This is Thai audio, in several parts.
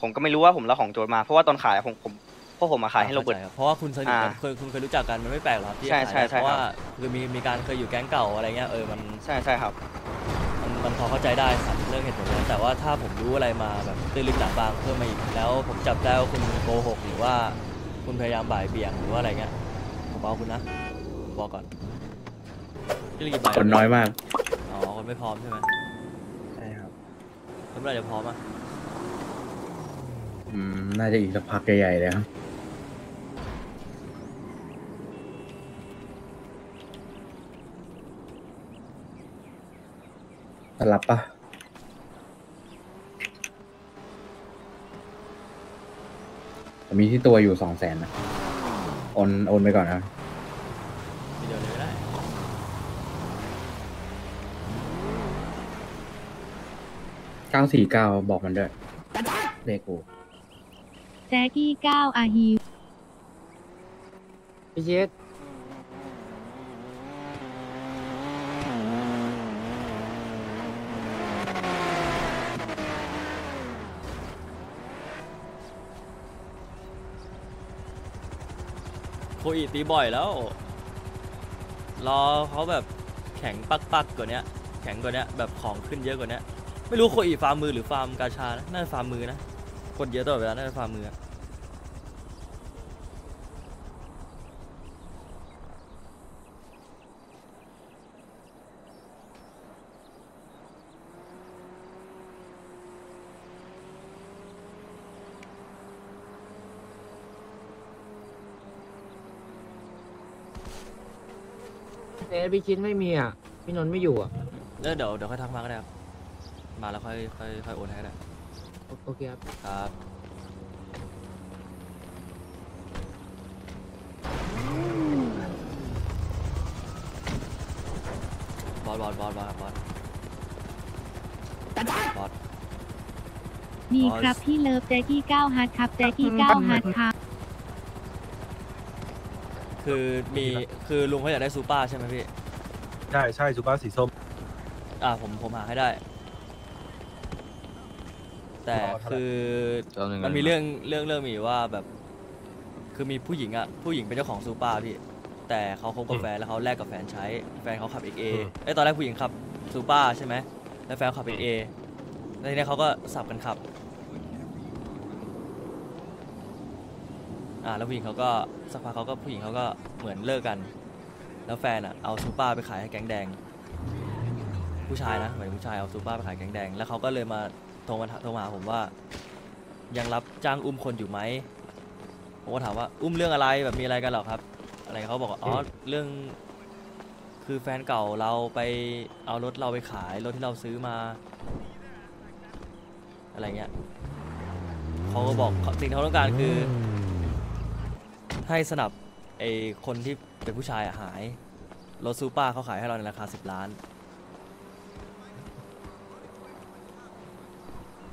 ผมก็ไม่รู้ว่าผมรับของโจรมาเพราะว่าตอนขายผมผมพวกผมมาขายให้โรเบิร์ตข้ใจคบเพราะว่าคุณสนิทกันอ่าเคยคุณเคยรู้จักกันมันไม่แปลกหรอกครับที่ใช่จะขายใช่ใช่เพราะว่าครับคือมีมีการเคยอยู่แก๊งเก่าอะไรเงี้ยเออมันใช่ใช่ครับ มันมันพอเข้าใจได้ครับเรื่องเหตุผลนั้นแต่ว่าถ้าผมรู้อะไรมาแบบตื้นลึกหนาบางเพิ่มมาอีกแล้วผมจับได้ว่าคุณโกหกหรือว่าคุณพยายามบ่ายเบี่ยงหรือว่าอะไรเงี้ยผมเอาคุณนะผมบอกก่อนพี่ลิกิตใบคนน้อยมากอ๋อคนไม่พร้อมใช่ไหมใช่ครับแล้วเมื่อไหร่จะพร้อมอะ อืมน่าจะอีกสักพักใหญ่ๆเลยครับรับปะผมมีที่ตัวอยู่สองแสนนะโอนโอนไปก่อนนะทีเดียวเลยก็ได้เก้าสี่เก้าบอกมันด้วยเลขกู แจ๊กี้ก้าวอาฮีพี่เชษโคอีตีบ่อยแล้ว รอเขาแบบแข็งปักปักๆกว่าเนี้ย แข็งกว่าเนี้ยแบบของขึ้นเยอะกว่าเนี้ย ไม่รู้โคอีฟาร์มมือหรือฟาร์มกาชานะน่าจะฟาร์มมือนะ คนเยอะตลอดเวลาน่าจะฟาร์มมืออะเอ๊ะพี่ชินไม่มีอะ พี่นนท์ไม่อยู่อะ เออเดี๋ยวเดี๋ยวค่อยทักมาก็ได้ครับมาแล้วค่อยค่อยค่อยโอนให้ก็ได้ โอโอเคครับครับบอสบอสบอสบอสบอสบอส ดีอ๋อครับพี่เลิฟแจ๊กี้ก้าวฮัทครับแจ๊กี้ก้าวฮัทครับ คือมีคือลุงเขาอยากได้ Supra ใช่ไหมพี่ใช่ใช่ Supra สีส้ม อ่าผมผมหาให้ได้ แต่รอเท่าไหร่คือมันมีเรื่องเรื่องเรื่องมีอยู่ว่าแบบ คือมีผู้หญิงอะผู้หญิงเป็นเจ้าของ Supra พี่แต่เขาคบกับแฟนแล้วเขาแลกกับแฟนใช้แฟนเขาขับ XA เอ้ยตอนแรกผู้หญิงขับ Supra ใช่ไหมแล้วแฟนขับ XA แล้วทีนี้เขาก็สับกันขับอ่าแล้วผู้หญิงเขาก็สักพักเขาก็ผู้หญิงเขาก็เหมือนเลิกกัน แล้วแฟนอะเอาซูเปอร์ไปขายให้แก๊งแดง ผู้ชายนะหมายถึงผู้ชายเอาซูเปอร์ไปขายแก๊งแดงแล้วเขาก็เลยมา โทรมาโทรมาหาผมว่า ยังรับจ้างอุ้มคนอยู่ไหมผมก็ถามว่าอุ้มเรื่องอะไรแบบมีอะไรกันเหรอครับ อะไรเขาบอกว่าอ๋อเรื่อง คือแฟนเก่าเราไปเอารถเราไปขายรถที่เราซื้อมา อะไรเงี้ยเขาก็บอกสิ่งที่เขาต้องการคือ ให้สนับไอ้คนที่เป็นผู้ชายอะหายรถซูเปอร์เขาขายให้เราในราคา10ล้าน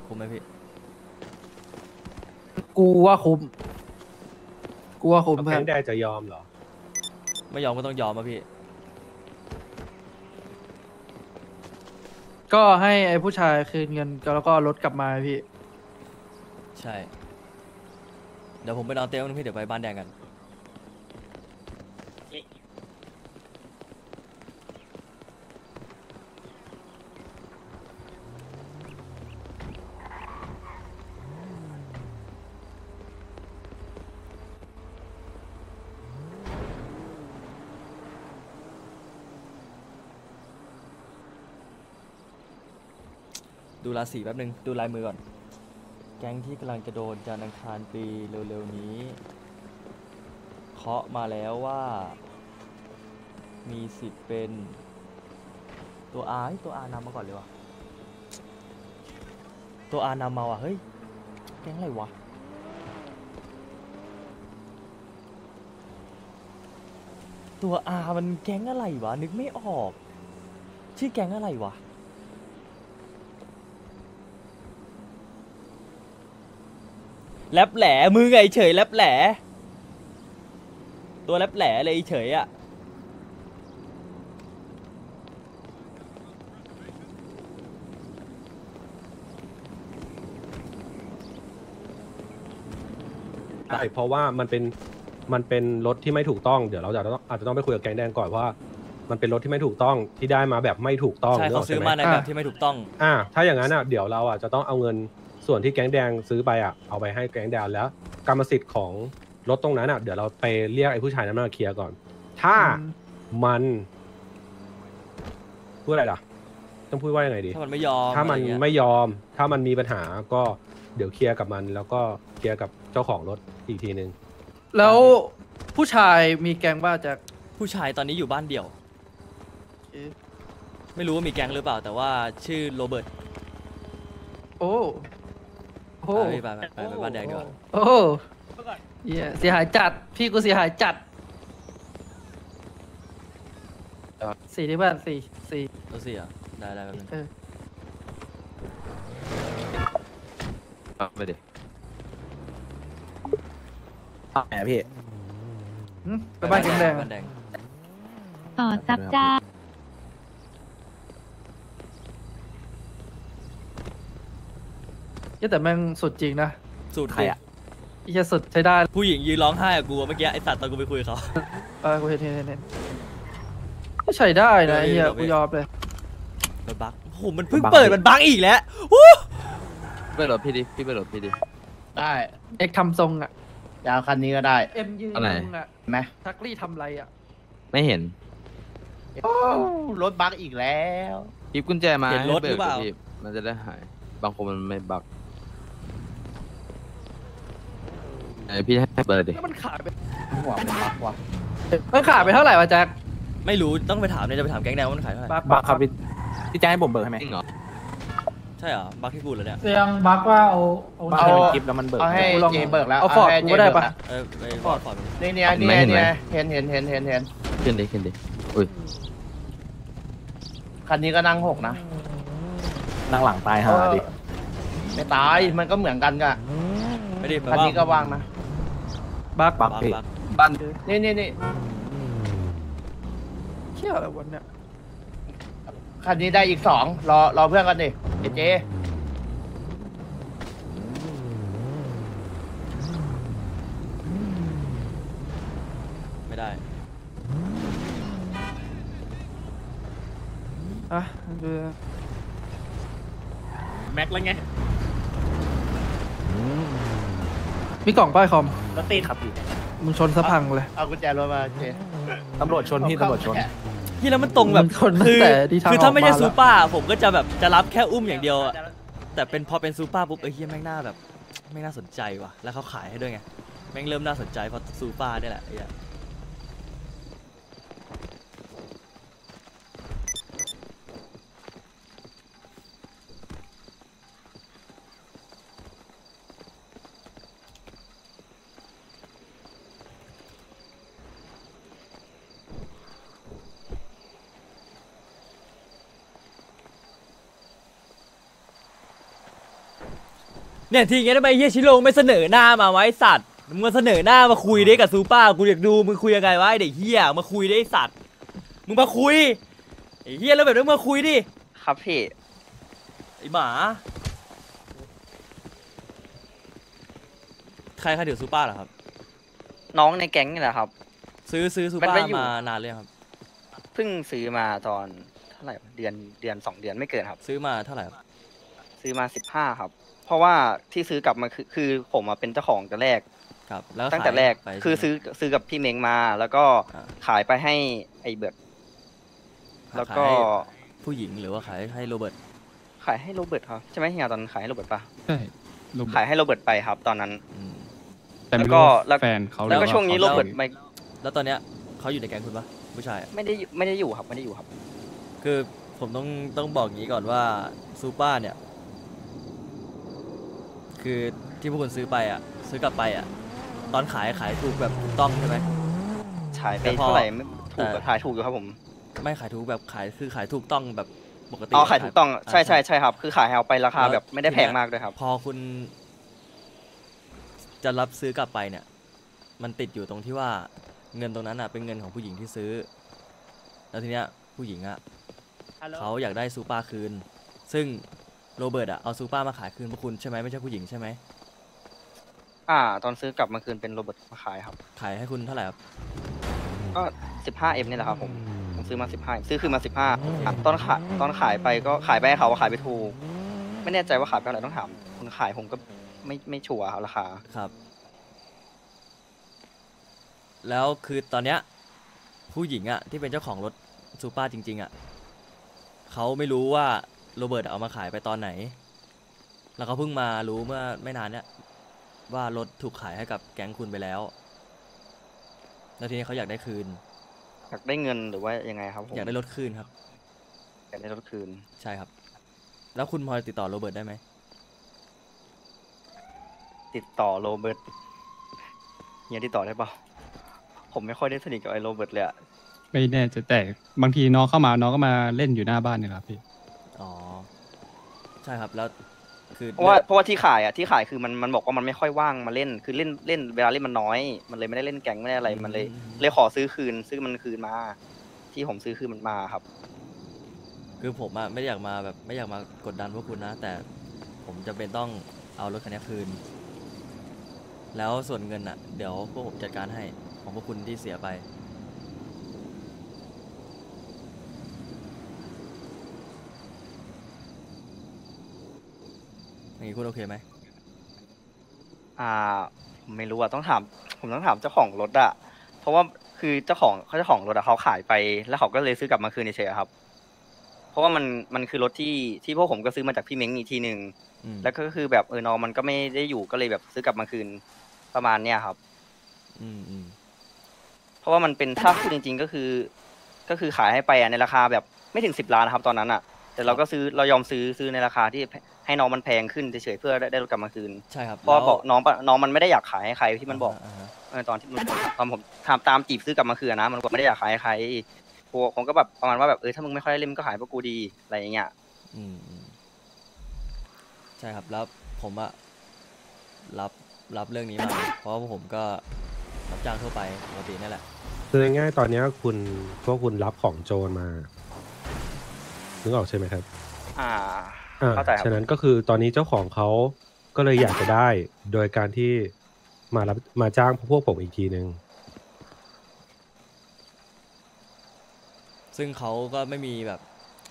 คุ้มไหมพี่กูว่าคุ้มกูว่าคุ้มแล้วเพื่แก๊อนงแดงจะยอมเหรอ ไม่ยอมก็ต้องยอมอะพี่ ก็ให้ไอ้ผู้ชายคืนเงินแล้วก็รถกลับมาพี่ ใช่ เดี๋ยวผมไปนอนเต้นท์นึงพี่เดี๋ยวไปบ้านแดงกัน ดูราศีแป๊บนึง ดูลายมือก่อน แก๊งที่กำลังจะโดนจานทร์อังคารปีเร็วๆนี้ เคาะมาแล้วว่า มีสิทธิ์เป็น ตัว R เฮ้ยตัว R นำมาก่อนเลยวะตัว R นำมาว่ะ เฮ้ย แก๊งอะไรวะตัว R มันแก๊งอะไรวะ นึกไม่ออก ชื่อแก๊งอะไรวะ แลบแหลมือไงเฉยแลบแหล ตัวแลบแหลเลยเฉยอะใช่เพราะว่ามันเป็นมันเป็นรถที่ไม่ถูกต้องเดี๋ยวเราจะต้องอาจจะต้องไปคุยกับแก๊งแดงก่อนเพราะว่า มันเป็นรถที่ไม่ถูกต้องที่ได้มาแบบไม่ถูกต้องใช่เขาซื้อมาในแบบที่ไม่ถูกต้อง อ่าถ้าอย่างนั้นอะเดี๋ยวเราอะจะต้องเอาเงิน ส่วนที่แก๊งแดงซื้อไปอะเอาไปให้แก๊งแดงแล้วกรรมสิทธิ์ของรถตรงนั้นอะเดี๋ยวเราไปเรียกไอ้ผู้ชายนั้นมาเคลียร์ก่อน ถ้ามันพูดอะไรล่ะ ต้องพูดว่ายังไงดี ถ้ามันไม่ยอมถ้ามันอะไรเงี้ยไม่ยอม ถ้ามันมีปัญหาก็เดี๋ยวเคลียร์กับมัน แล้วก็เคลียร์กับเจ้าของรถอีกทีหนึ่งแล้วผู้ชายมีแกงว่าจะ ผู้ชายตอนนี้อยู่บ้านเดี่ยวไม่รู้ว่ามีแก๊งหรือเปล่า แต่ว่าชื่อโรเบิร์ตโอ้ โอ้ไปไปไปไปไปบ้านแดงดีกว่าโอ้เหี้ยเสียหายจัด พี่กูเสียหายจัดสี่ที่บ้านสี่สี่ตัวเสียได้ได้แป๊บนึงเออไปดิแหมพี่ หึไปบ้านแกงแดงบ้านแดง ต่อซับจ้า เหี้ยแต่แม่งสุดจริงนะสูตรใครอะอีจะสุดใช้ได้ ผู้หญิงยืนร้องไห้กับกูอะเมื่อกี้ไอสัตว์ตอนกูไปคุยกับเขาเออกูเห็นเห็นเห็นเห็นไม่ใช้ได้นะไอ้เฮียเออกูยอมเลยรถบักโอ้โหมันเพิ่งบั๊กเปิดดิมันบักอีกแล้ววู้ไปรถพี่ดิพี่ไปรถพี่ดิได้เอกทำทรงอะยาวคันนี้ก็ได้เอ็มยืนอะไรงงอะเห็นไหมทักลี่ทำไรอะ ไม่เห็นโอ้รถบักอีกแล้วหยิบกุญแจมาเห็นรถหรือเปล่าให้บิกพี่มันจะได้หาย บางคนมันไม่บัก ไอพี่ให้เปิดดิแล้วมันขายไปหัวมันบักว่ะมันขายไปเท่าไหร่วะแจ็คไม่รู้ต้องไปถามเนี่ยจะไปถามแก๊งแดงว่ามันขายเท่าไหร่บักบักครับพี่พี่แจ้งให้ผมเบิกให้ไหมจริงเหรอใช่เหรอบักที่กูเหรอเนี่ยเสียงบักว่าเอาเอาบักให้มันคลิปแล้วมันเบิกเอาให้กูลองเจเบิกแล้วเอาฟอร์ดให้กูเจก็ได้เบิปะแล้วเออไปฟอร์ดฟอร์ดนี่เนี่ยนี่เห็นไหมเนี่ยเห็นเห็นเห็นเห็นเห็นขึ้นดิขึ้นดิอุ้ยคันนี้ก็นั่งหกนะนั่งหลังตายห่าดิไม่ตายมันก็เหมือนกันกะไม่ได้ไปคันว่านี้ก็ว่างนะ บักบับักกพี่บักบ้านนี่นี่นี่เชี่ยอะไรวันเนี่ยคันนี้ได้อีกสองรอรอเพื่อนกันดิเจเจไม่ได้อะดูแม็กแล้วไงมีกล่องป้ายคอม รถติดครับพี่มึงชนสะพังเลย เอากุญแจรถมาเจตำรวจชนพี่ตำรวจชนที่แล้วมันตรงแบบมันชนตั้คืงอแต่ที่ทางคือถ้าไม่ใช่ออกมาซูเปอร์ผมก็จะแบบจะรับแค่อุ้มอย่างเดียวอะแต่เป็นพอเป็นซูเปอร์ปุ๊บเอ้ยเฮียแม่งน่าแบบแม่งน่าสนใจว่ะ แล้วเขาขายให้ด้วยไง แม่งเริ่มน่าสนใจเพราะซูเปอร์นี่แหละไอ้ เหี้ยเนี่ยทีเงี้ยทำไมเฮียชิโร่ไม่เสนอหน้ามาไวะไอ้สัตว์มึงมาเสนอหน้ามาคุยได้กับซูเปอร์กูอยากดูมึงคุยยังไงวะไอ้เด็กเฮียมาคุยได้ไอ้สัตว์มึงมาคุยไอ้เฮียแล้วแบบนี้มึงมาคุยดิครับพี่ไอ้หมา ใครใครถือซูเปอร์เหรอครับ น้องในแก๊งนี่แหละครับ ซื้อซื้อซูมัเปอนไม่ร์อยู่ มานานเลยงครับ เพิ่งซื้อมาตอนเท่าไหร่วะเดือนเดือนสองเดือนไม่เกินครับ ซื้อมาเท่าไหร่ครับซื้อมาสิบห้าครับ เพราะว่าที่ซื้อกลับมาคือคือผมมาเป็นเจ้าของแต่แรก ครับ แล้วตั้งแต่ขายแรกไปคือใช่ไหมซื้อซื้อกับพี่เม้งมา แล้วก็อ่า ขายไปให้ไอ้เบิร์ดแล้วก็ขายให้ผู้หญิงหรือว่าขายให้โรเบิร์ตขายให้โรเบิร์ตครับใช่ไหมเฮียตอนนั้นขายให้โรเบิร์ตปะใช่โรเบิร์ตขายให้โรเบิร์ตไปครับ ตอนนั้น อืม แต่ไม่แล้วก็รู้ว่าแล้วแฟนเขาหรือแล้วก็ ว่าช่วงนี้ขาโรเบิร์ตไม่แล้วตอนเนี้ยเขาอยู่ในแก๊งคุณปะผู้ชายอะไม่ได้อยู่ไม่ได้อยู่ครับไม่ได้อยู่ครับ คือผมต้องต้องบอกงี้ก่อนว่าซูเปอร์เนี่ย คือที่พวกคุณซื้อไปอะ ซื้อกลับไปอะ ตอนขายขายถูกแบบถูกต้องใช่ไหมขายไปแต่พอเท่าไหร่ไม่ถูกแต่ขายถูกอยู่ครับผมไม่ขายถูกแบบขายคือขายถูกต้องแบบปกติอ๋อขายถูกต้องาใช่ใช่ใช่ครับ คือขายเอาไปราคาแล้วแบบไม่ได้ทีแพเนี้งยมากด้วยครับ พอคุณ จะรับซื้อกลับไปเนี่ย มันติดอยู่ตรงที่ว่าเงินตรงนั้นอะเป็นเงินของผู้หญิงที่ซื้อ แล้วทีเนี้ยผู้หญิงอะ เขาอยากได้ Supra คืน ซึ่ง โรเบิร์ตอะเอา Supra มาขายคืนพวกคุณใช่ไหมไม่ใช่ผู้หญิงใช่ไหมอ่า ตอนซื้อกลับมาคืนเป็นโรเบิร์ตมาขายครับ ขายให้คุณเท่าไหร่ครับก็สิบห้า M นี่แหละครับผม ผมซื้อมาสิบห้าซื้อคืนมาสิบห้าตอนขายตอนขายไปก็ขายไปให้เขาว่าขายไปถูก ไม่แน่ใจว่าขายไปเท่าไหร่ต้องถามคนขายผมก็ไม่ไม่ชัวร์ครับราคา ครับ แล้วคือตอนเนี้ยผู้หญิงอะที่เป็นเจ้าของรถซูเปอร์จริง ๆอะเขาไม่รู้ว่า โรเบิร์ตเอามาขายไปตอนไหน แล้วเขาเพิ่งมารู้เมื่อไม่นานเนี้ยว่ารถถูกขายให้กับแก๊งคุณไปแล้ว แล้วทีนี้เขาอยากได้คืน อยากได้เงินหรือว่ายังไงครับผมอยากได้รถคืนครับ อยากได้รถคืน ใช่ครับ แล้วคุณพอจะติดต่อโรเบิร์ตได้ไหม ติดต่อโรเบิร์ตเฮียติดต่อได้เปล่าผมไม่ค่อยได้สนิทกับไอ้โรเบิร์ตเลยอะไม่แน่ใจแต่บางทีน้องเข้ามาน้องก็มาเล่นอยู่หน้าบ้านเนี่ยครับพี่ อ๋อ ใช่ครับแล้วคือเพราะว่าเพราะว่าที่ขายอะที่ขายคือมันมันบอกว่ามันไม่ค่อยว่างมาเล่น คือเล่นเล่นเวลาเล่นมันน้อย มันเลยไม่ได้เล่นแก๊งไม่ได้อะไรมันเลยเลยขอซื้อคืนซื้อมันคืนมา ที่ผมซื้อคืนมันมาครับ คือผมอะไม่ได้อยากมาแบบไม่อยากมากดดันพวกคุณนะ แต่ผมจะเป็นต้องเอารถคันนี้คืน แล้วส่วนเงินอะเดี๋ยวพวกผมจัดการให้ของพวกคุณที่เสียไป อย่างนี้คุณโอเคไหมอ่าผมไม่รู้อะต้องถาม ผมต้องถามเจ้าของรถอะเพราะว่าคือเจ้าของเขาเจ้าของรถอะเขาขายไป แล้วเขาก็เลยซื้อกลับมาคืนเฉยๆอะครับ เพราะว่ามันมันคือรถที่ที่พวกผมก็ซื้อมาจากพี่เม้งอีกทีหนึ่งอืมแล้วก็คือแบบเออน้องมันก็ไม่ได้อยู่ก็เลยแบบซื้อกลับมาคืนประมาณเนี้ยครับ อืมอืมเพราะว่ามันเป็นถ้าพูดจริง ๆ ก็คือ ก็คือขายให้ไปอะในราคาแบบไม่ถึงสิบล้านนะครับ ตอนนั้นอะ แต่เราก็ซื้อเรายอมซื้อซื้อในราคาที่ให้น้องมันแพงขึ้นเฉยๆเพื่อได้ได้รถกลับมาคืนใช่ครับเพราะว่าแล้วบอกน้องปะน้องมันไม่ได้อยากขายให้ใครที่มันบอกาฮะเออตอนที่มันตอนผมตามตามจีบซื้อกลับมาคืนนะ มันก็ไม่ได้อยากขายให้ใครผมผมก็แบบประมาณว่าแบบเออถ้ามึงไม่ค่อยได้เล่นมึงก็ขายพวกกูดีอะไรอย่างเงี้ยอืมอืมใช่ครับแล้วผมอะรับรับเรื่องนี้มาเพราะว่าพวกผมก็รับจ้างทั่วไปปกตินี่แหละคือง่ายๆตอนเนี้ยคุณพวกคุณรับของโจรมา นึกออกใช่ไหมครับอ่าอ่าเข้าใจครับฉะนั้นก็คือตอนนี้เจ้าของเขาก็เลยอยากจะได้โดยการที่มารับมาจ้างพวกผมอีกทีนึงซึ่งเขาก็ไม่มีแบบ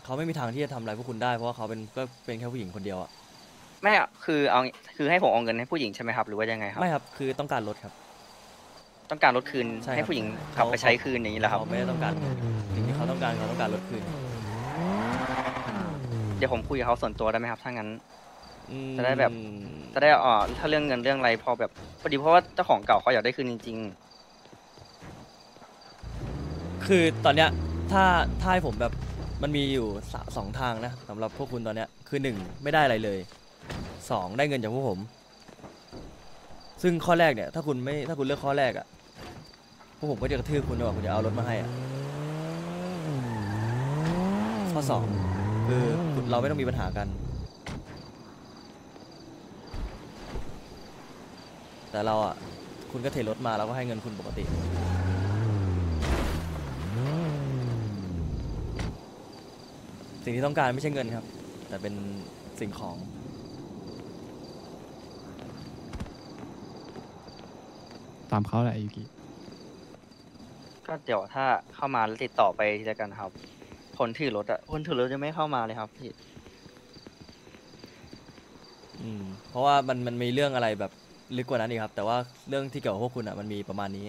เขาไม่มีทางที่จะทำอะไรพวกคุณได้เพราะว่าเขาเป็นก็เป็นแค่ผู้หญิงคนเดียวอะไม่อะคือเอาคือให้ผมเอาเงินให้ผู้หญิงใช่ไหมครับ หรือว่ายังไงครับ ไม่ครับคือต้องการรถครับ ต้องการรถคืนใช่ครับให้ผู้หญิงกลับไปใช้คืนอย่างนี้แหละครับ เขาไม่ได้ต้องการสิ่งที่เขาต้องการเขาต้องการรถคืนเดี๋ยวผมคุยกับเขาส่วนตัวได้ไหมครับถ้างั้น อืมจะได้แบบ จะได้อ่อถ้าเรื่องเงินเรื่องอะไรพอแบบพอดีเพราะว่าเจ้าของเก่าเขาอยากได้คืนจริง คือตอนเนี้ยถ้าถ้าให้ผมแบบมันมีอยู่สะสองทางนะสำหรับพวกคุณตอนเนี้ยคือหนึ่งไม่ได้อะไรเลยสองได้เงินจากพวกผม ซึ่งข้อแรกเนี่ย ถ้าคุณไม่ถ้าคุณเลือกข้อแรกอะ่ะพวกผมก็จะกระทืบคุณว่าคุณจะเอารถมาให้อะ่ะข้อสอง คือคุณเราไม่ต้องมีปัญหากัน แต่เราอะ คุณก็เทรถมาเราก็ให้เงินคุณปกติ สิ่งที่ต้องการไม่ใช่เงินครับ แต่เป็นสิ่งของตามเขาแหละยูกิๆก็เดี๋ยวถ้าเข้ามาแล้วติดต่อไปทีละกันครับ คนถือรถอะคนถือรถยังไม่เข้ามาเลยครับพี่ อืมเพราะว่ามันมันมีเรื่องอะไรแบบลึกกว่านั้นอีกครับ แต่ว่าเรื่องที่เกี่ยวกับพวกคุณอะมันมีประมาณนี้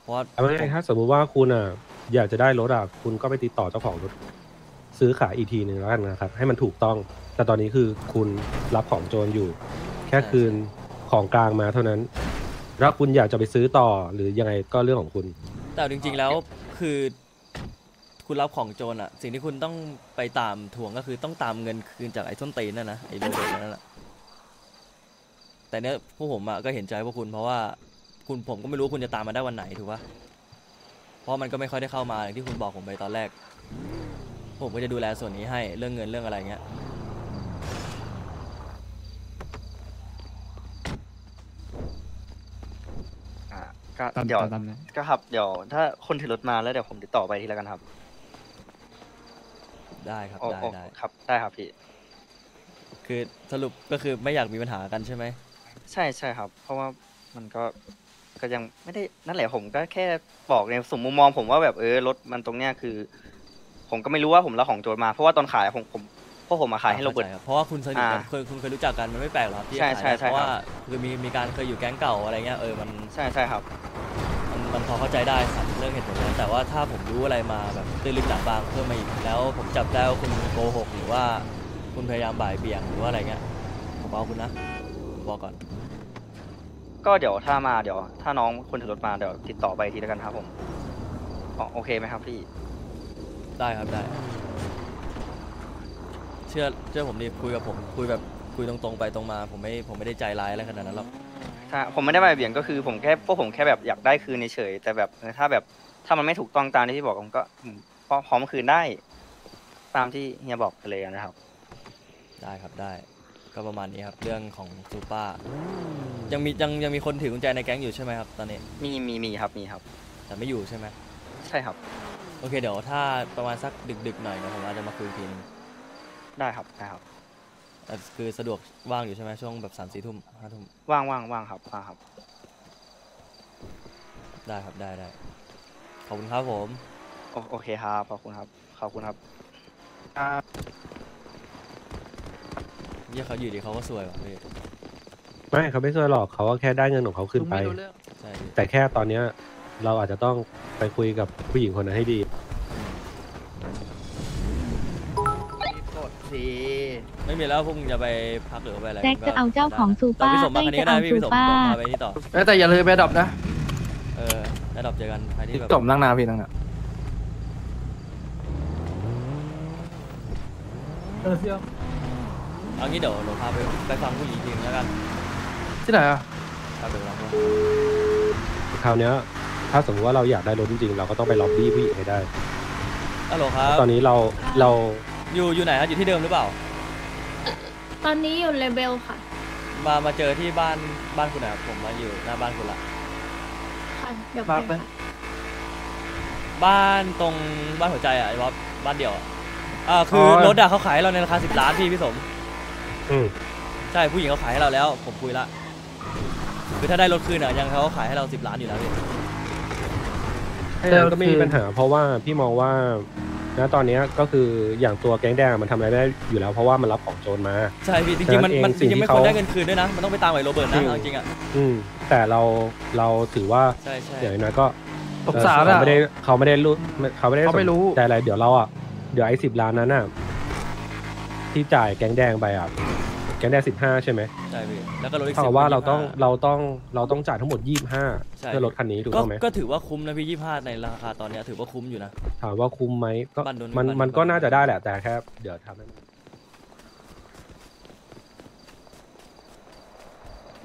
เพราะว่าเอาง่ายๆถ้าสมมุติว่าคุณอะอยากจะได้รถอะคุณก็ไปติดต่อเจ้าของรถซื้อขายอีกทีหนึ่งแล้วกันนะครับ ให้มันถูกต้อง แต่ตอนนี้คือคุณรับของโจรอยู่ แค่คืนของกลางมาเท่านั้นแล้วคุณอยากจะไปซื้อต่อหรือยังไงก็เรื่องของคุณ แต่จริง ๆ แล้วคือ คุณรับของโจรอะ สิ่งที่คุณต้องไปตามทวงก็คือต้องตามเงินคืนจากไอ้ส้นตีนนั่นนะไอ้โรเบิร์ตนั่นแหละแต่เนี้ยพวกผมอะก็เห็นใจพวกคุณเพราะว่าคุณผมก็ไม่รู้ว่าคุณจะตามมาได้วันไหนถูกปะเพราะมันก็ไม่ค่อยได้เข้ามาอย่างที่คุณบอกผมไปตอนแรก ผมก็จะดูแลส่วนนี้ให้เรื่องเงินเรื่องอะไรเงี้ยอ่าก็ตามเดี๋ยวตามนั้นก็ครับ เดี๋ยวถ้าคนถือรถมาแล้วเดี๋ยวผมติดต่อไปทีละกันครับ ได้ครับโอ้ได้โอ้ได้ครับได้ครับพี่ คือสรุปก็คือไม่อยากมีปัญหากันใช่ไหมใช่ใช่ครับ เพราะว่ามันก็ก็ยังไม่ได้นั่นแหละผมก็แค่บอกในสมมุมมองผมว่าแบบเออรถมันตรงเนี้ยคือ ผมก็ไม่รู้ว่าผมรับของโจรมาเพราะว่าตอนขายผมผมพวกผมมาขายให้โรเบิร์ตข้ใจคบเพราะว่าคุณสนิทกันอ่าเคยคุณเคยรู้จักกันมันไม่แปลกหรอกครับที่ใช่จะขายใช่ใช่เพราะครับว่าคือมีมีการเคยอยู่แก๊งเก่าอะไรเงี้ยเออมัน ใช่ใช่ครับ มันมันพอเข้าใจได้ครับเรื่องเหตุผลนั้นแต่ว่าถ้าผมรู้อะไรมาแบบตื้นลึกหลังบางเพิ่มมาอีกแล้วผมจับได้ว่าคุณโกหกหรือว่าคุณพยายามบ่ายเบี่ยงหรือว่าอะไรเงี้ยผมเอาคุณนะผมบอกก่อน ก็เดี๋ยวถ้ามาเดี๋ยว ถ้าน้องคนถือรถมาเดี๋ยวติดต่อไปอีกทีแล้วกันครับผมอ๋อโอเคไหมครับพี่ได้ครับได้ เชื่อเชื่อผมดิคุยกับผมคุยแบบคุยตรงๆไปตรงมา ผมไม่ผมไม่ได้ใจร้ายอะไรขนาดนั้นหรอก ถ้าผมไม่ได้มาเบี่ยงก็คือผมแค่พวกผมแค่แบบอยากได้คืนเฉยๆแต่แบบเออถ้าแบบถ้ามันไม่ถูกต้องตามที่พี่บอกผมก็ผมพร้อมพร้อมคืนได้ ตามที่เฮียบอกไปเลยนะครับ ได้ครับได้ ก็ประมาณนี้ครับ เรื่องของซูเปอร์ยังมียังยังมีคนถือกุญแจในแก๊งอยู่ใช่ไหมครับ ตอนนี้มีมีมีครับมีครับ แต่ไม่อยู่ใช่ไหมใช่ครับ โอเคเดี๋ยวถ้าประมาณสักดึกๆหน่อยเดี๋ยวผมอาจจะมาคุยอีกทีนึงได้ครับได้ครับ แต่คือสะดวกว่างอยู่ใช่ไหมช่วงแบบสามสี่ทุ่มห้าทุ่มว่างว่างว่างครับว่างครับ ได้ครับได้ได้ขอบคุณครับผม โอโอเคครับขอบคุณครับขอบคุณครับเยี่ยเขาอยู่ดีเขาก็สวยว่ะพี่ไม่เขาไม่ช่วยหรอกเขาก็แค่ได้เงินของเขาคืนไปไม่รู้เรื่องใช่พี่แต่แค่ตอนเนี้ยเราอาจจะต้องไปคุยกับผู้หญิงคนนั้นให้ดี ไม่มีแล้วพวกมึงจะไปพักหรือว่าไปอะไรแจ็คจะเอาเจ้าของซูต่อเปอร์พี่สมมาคันนี้ก็ได้เอ้ยพี่พี่สมจะเอาซูเปอร์พาไปที่ต่อเอ้ยแต่อย่าเลยไปดับนะ เออแล้วดับเจอกันใครที่แบบจบนั่งนาพี่นั่งนาเอางี้เดี๋ยวเราพาไปไปฟังผู้หญิงอีกทีนึงแล้วกันที่ไหนอะพาไปฟังผู้คราวเนี้ยถ้าสมมติว่าเราอยากได้รถจริงๆ เราก็ต้องไปล็อบบี้ผู้หญิงให้ได้ฮัลโหลครับ ตอนนี้เราเราอยู่อยู่ไหนครับอยู่ที่เดิมหรือเปล่า ตอนนี้อยู่เลเบลค่ะ มามาเจอที่บ้านบ้านคุณนะครับผมมาอยู่หน้าบ้านคุณละ ค่ะเดี๋ยวมาไปไปค่ะบ้านตรงบ้านหัวใจอะไอ้บ๊อบบ้านเดียวอะอ่าคืออรถอะเขาขายให้เราในราคาสิบล้านพี่พี่สม อืมใช่ผู้หญิงเขาขายให้เราแล้ว ผมคุยละคือถ้าได้รถคืนอะยังเขาขายให้เราสิบล้านอยู่แล้วพี่ก็ไม่มีปัญหา เพราะว่าพี่มองว่า ณตอนเนี้ยก็คืออย่างตัวแก๊งแดงมันทำอะไรได้อยู่แล้วเพราะว่ามันรับของโจรมา ใช่พี่จริงๆมันฉะนั้นเองมันจสิ่งริงๆที่ไม่ควรเขาได้เงินคืนด้วยนะ มันต้องไปตามไอ้โรเบิร์ตนะอืมเอาจริงๆอะอืมแต่เราเราถือว่าใช่ใช่อย่างน้อยก็สงสารเอออะเขาไม่ได้เขาไม่ได้รู้เขาไม่ได้เขาไม่รู้แต่อะไรเดี๋ยวเราอะเดี๋ยวไอ้สิบล้านนั้นน่ะที่จ่ายแก๊งแดงไปอะ แก๊งแดงสิบห้าใช่ไหมใช่พี่แล้วก็รถอีกเท่าสิกับบว่าเรา25ต้องเราต้องเราต้องจ่ายทั้งหมดยี่ห้าใช่ เพื่อรถคันนี้ถูกก็ต้องไหมก็ถือว่าคุ้มนะพี่ยี่ห้าในราคาตอนเนี้ยถือว่าคุ้มอยู่นะ ถามว่าคุ้มไหมก็บ้านโดนมันบ้านมันก็บ้านน่าจะได้แหละแต่แค่เดี๋ยวทำให้มัน